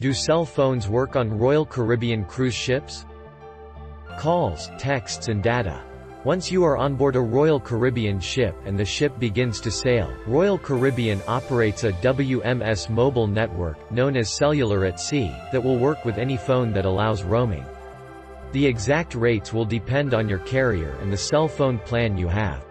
Do cell phones work on Royal Caribbean cruise ships? Calls, texts and data. Once you are on board a Royal Caribbean ship and the ship begins to sail, Royal Caribbean operates a WMS mobile network, known as Cellular at Sea, that will work with any phone that allows roaming. The exact rates will depend on your carrier and the cell phone plan you have.